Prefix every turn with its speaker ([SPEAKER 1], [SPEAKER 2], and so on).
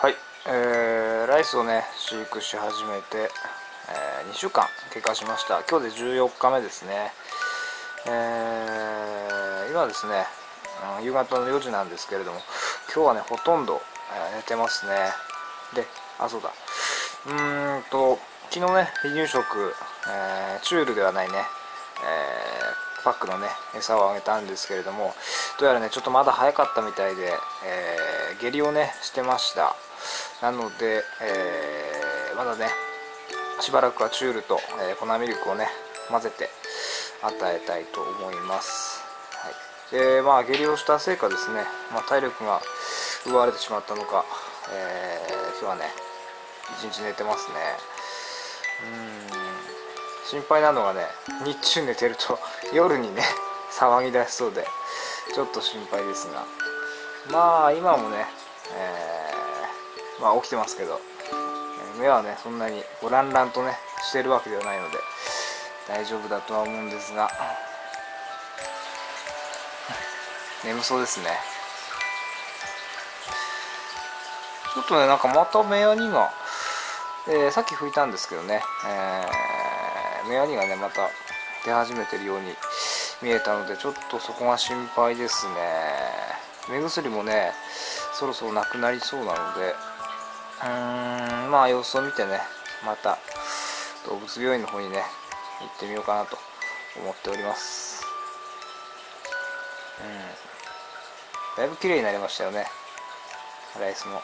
[SPEAKER 1] はい、えー、ライスをね飼育し始めて、えー、2週間経過しました。今日で14日目ですね。えー、今ですねうん夕方の4時なんですけれども今日はねほとんど、え、寝てますね。であそうだ。うーんと昨日ね離乳食、えー、チュールではないね、えー、パックのね餌をあげたんですけれどもどうやらねちょっとまだ早かったみたいで、えー、下痢をねしてました。なので、えー、まだねしばらくはチュールと、えー、粉ミルクをね混ぜて与えたいと思います、はい、でまあ下痢をしたせいかですね、まあ、体力が奪われてしまったのか、えー、今日はね一日寝てますね。うん。心配なのがね日中寝てると 夜にね騒ぎ出しそうでちょっと心配ですが。まあ今もね、えー、まあ起きてますけど目はねそんなにごランランとねしてるわけではないので大丈夫だとは思うんですが。眠そうですね。ちょっとねなんかまた目やにが、えー、さっき拭いたんですけどね、えー、目やにがねまた出始めてるように見えたのでちょっとそこが心配ですね。目薬もねそろそろなくなりそうなので。うーんまあ様子を見てねまた動物病院の方にね行ってみようかなと思っております。うん。だいぶ綺麗になりましたよね。ライスも。